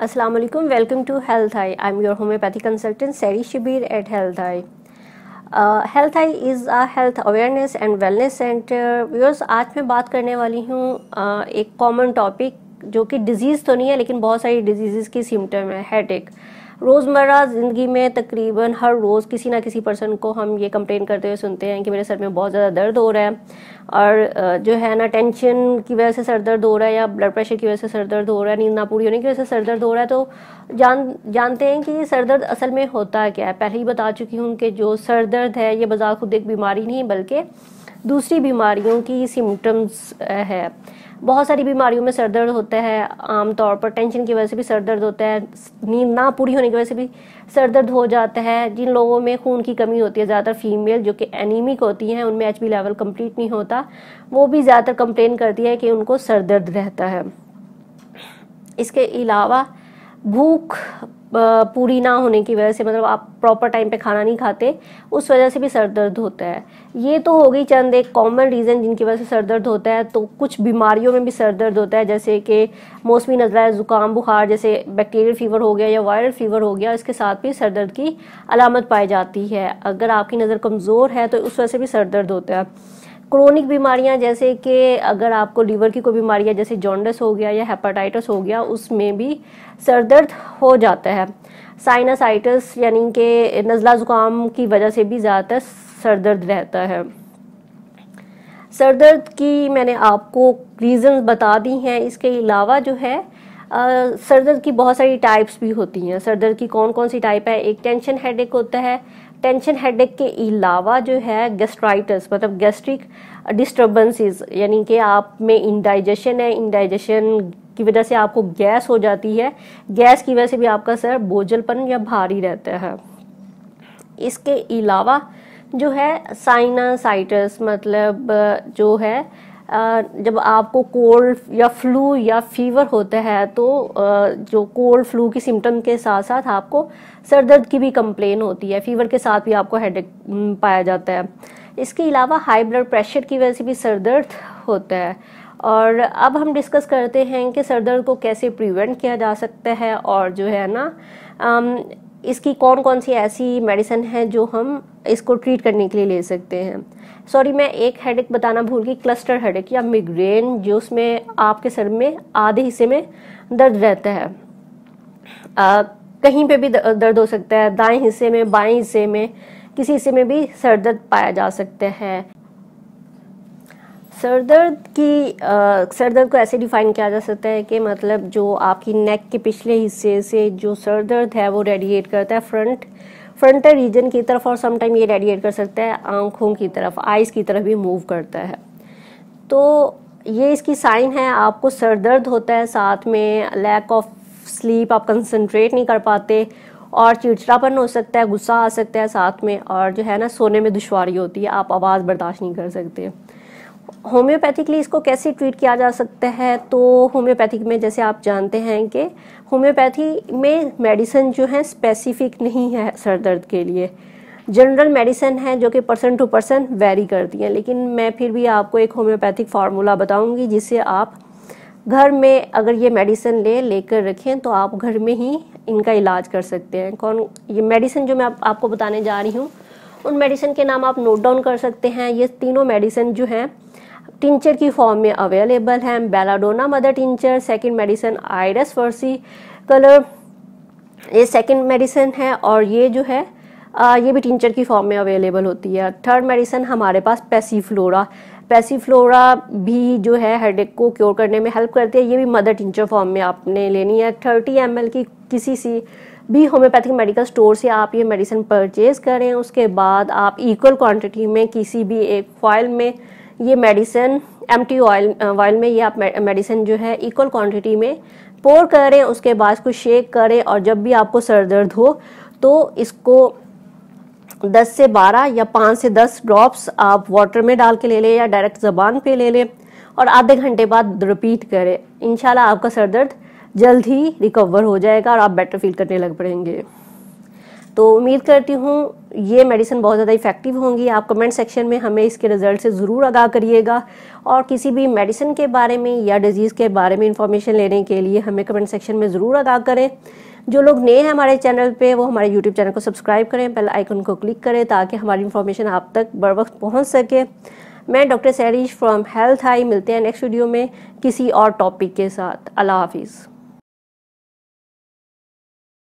Aslam welcome to health I I am your homeopathy consultant सैरी शिबिर at health I health I is a health awareness and wellness centre viewers आज मैं बात करने वाली हूँ uh, एक कॉमन टॉपिक जो कि डिज़ीज़ तो नहीं है लेकिन बहुत सारी डिज़ीज़ की सिम्टम है हेड एक रोज़मर्रा ज़िंदगी में तकरीबन हर रोज़ किसी ना किसी पर्सन को हम ये कंप्लेन करते हुए सुनते हैं कि मेरे सर में बहुत ज़्यादा दर्द हो रहा है। और जो है ना टेंशन की वजह से सर दर्द हो रहा है या ब्लड प्रेशर की वजह से सर दर्द हो रहा है, नींद ना पूरी होने की वजह से सर दर्द हो रहा है तो जान, जानते हैं कि सर दर्द असल में होता है क्या है? पहले ही बता चुकी हूँ कि जो सर दर्द है, ये बाज़ार खुद एक बीमारी नहीं बल्कि दूसरी बीमारियों की सिम्टम्स है। बहुत सारी बीमारियों में सर दर्द होता है, आमतौर पर टेंशन की वजह से भी सर दर्द होता है, नींद ना पूरी होने की वजह से भी सर दर्द हो जाता है। जिन लोगों में खून की कमी होती है, ज़्यादातर फीमेल जो कि एनीमिक होती हैं, उनमें एच लेवल कंप्लीट नहीं होता। वो भी ज़्यादातर कंप्लेन करती है कि उनको सर दर्द रहता है। इसके अलावा भूख पूरी ना होने की वजह से मतलब आप प्रॉपर टाइम पे खाना नहीं खाते, उस वजह से भी सर दर्द होता है। ये तो हो गई चंद एक कॉमन रीज़न जिनकी वजह से सर दर्द होता है तो कुछ बीमारियों में भी सर दर्द होता है, जैसे कि मौसमी नजला ज़ुकाम, बुखार, जैसे बैक्टीरियल फीवर हो गया या वायरल फीवर हो गया, इसके साथ भी सर दर्द की अलामत पाई जाती है। अगर आपकी नज़र कमज़ोर है तो उस वजह से भी सर दर्द होता है। क्रोनिक बीमारियाँ, जैसे कि अगर आपको लीवर की कोई बीमारी है, जैसे जॉन्डस हो गया या हेपाटाइटिस हो गया, उसमें भी सर दर्द हो जाता है। साइनसाइटिस, यानी कि नज़ला ज़ुकाम की वजह से भी ज़्यादातर सर दर्द रहता है। सर दर्द की मैंने आपको रीज़न बता दी हैं। इसके अलावा जो है सर दर्द की बहुत सारी टाइप्स भी होती हैं। सर दर्द की कौन कौन सी टाइप है? एक टेंशन हेडेक होता है टेंशन हेडेक के अलावा जो है गेस्ट्राइटिस मतलब गैस्ट्रिक डिस्टर्बेंसेस यानी कि आप में इंडाइजेशन है इंडाइजेशन की वजह से आपको गैस हो जाती है। गैस की वजह से भी आपका सर बोझलपन या भारी रहता है। इसके अलावा जो है साइनासाइटस मतलब जो है जब आपको कोल्ड या फ्लू या फीवर होता है तो जो कोल्ड फ्लू की सिम्टम के साथ साथ आपको सर दर्द की भी कंप्लेन होती है, फीवर के साथ भी आपको हेडेक पाया जाता है। इसके अलावा हाई ब्लड प्रेशर की वजह से भी सर दर्द होता है। और अब हम डिस्कस करते हैं कि सर दर्द को कैसे प्रिवेंट किया जा सकता है और जो है ना इसकी कौन कौन सी ऐसी मेडिसिन है जो हम इसको ट्रीट करने के लिए ले सकते हैं? सॉरी मैं एक हेडेक बताना भूल गई क्लस्टर हेडेक या मिग्रेन जो उसमें आपके सर में आधे हिस्से में दर्द रहता है। आ, कहीं पे भी दर्द हो सकता है दाएँ हिस्से में बाएँ हिस्से में किसी हिस्से में भी सर दर्द पाया जा सकता है। सर दर्द की सर दर्द को ऐसे डिफाइन किया जा सकता है कि मतलब जो आपकी नेक के पिछले हिस्से से जो सर दर्द है वो रेडिएट करता है फ्रंट फ्रंटल रीजन की तरफ़ और समटाइम ये रेडिएट कर सकता है, आँखों की तरफ़ आइज़ की तरफ़ भी मूव करता है। तो ये इसकी साइन है, आपको सर दर्द होता है, साथ में लैक ऑफ़ स्लीप आप कंसंट्रेट नहीं कर पाते, और चिड़चिड़ापन हो सकता है, गुस्सा आ सकता है साथ में, और जो है ना, सोने में दुशारी होती है, आप आवाज़ बर्दाश्त नहीं कर सकते। होम्योपैथिकली इसको कैसे ट्रीट किया जा सकता है? तो होम्योपैथिक में जैसे आप जानते हैं कि होम्योपैथी में मेडिसिन जो है स्पेसिफिक नहीं है सर दर्द के लिए। जनरल मेडिसिन है जो कि पर्सन टू पर्सन वेरी करती हैं। लेकिन मैं फिर भी आपको एक होम्योपैथिक फार्मूला बताऊँगी जिससे आप घर में अगर ये मेडिसिन ले लेकर रखें तो आप घर में ही इनका इलाज कर सकते हैं। कौन ये मेडिसिन जो मैं आप, आपको बताने जा रही हूँ उन मेडिसिन के नाम आप नोट डाउन कर सकते हैं। ये तीनों मेडिसिन जो हैं टिंचर की फॉर्म में अवेलेबल हैं। Belladonna mother tincture second medicine iris versicolor ये सेकंड मेडिसिन है और ये जो है आ, ये भी टिंचर की फॉर्म में अवेलेबल होती है। थर्ड मेडिसिन हमारे पास पैसीफ्लोरा पैसीफ्लोरा भी जो है हेडेक को क्योर करने में हेल्प करती है। ये भी मदर टिंचर फॉर्म में आपने लेनी है। थर्टी एम की किसी सी भी होम्योपैथिक मेडिकल स्टोर से आप ये मेडिसिन परचेज करें। उसके बाद आप इक्वल क्वांटिटी में किसी भी एक फॉइल में ये medicine M T oil oil में ये आप मेडिसिन जो है इक्वल क्वांटिटी में पोर करें। उसके बाद इसको शेक करें और जब भी आपको सर दर्द हो तो इसको 10 से 12 या 5 से 10 ड्रॉप्स आप वाटर में डाल के ले लें या डायरेक्ट ज़बान पे ले लें और आधे घंटे बाद रिपीट करें। इनशाला आपका सर दर्द जल्द ही रिकवर हो जाएगा और आप बेटर फील करने लग पड़ेंगे। तो उम्मीद करती हूँ ये मेडिसिन बहुत ज़्यादा इफ़ेक्टिव होंगी। आप कमेंट सेक्शन में हमें इसके रिज़ल्ट से ज़रूर आगाह करिएगा और किसी भी मेडिसिन के बारे में या डिज़ीज़ के बारे में इंफॉर्मेशन लेने के लिए हमें कमेंट सेक्शन में ज़रूर आगाह करें। जो लोग नए हैं हमारे चैनल पे, वो हमारे यूट्यूब चैनल को सब्सक्राइब करें पहले आइकन को क्लिक करें ताकि हमारी इन्फॉर्मेशन आप तक बर वक्त पहुँच सके। मैं doctor Sairish from health I मिलते हैं नेक्स्ट वीडियो में किसी और टॉपिक के साथ। अल्लाह हाफिज़।